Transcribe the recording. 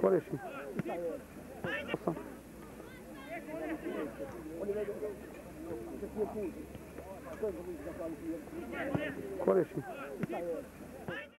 Koreši. Osam. Koreši. Koreši.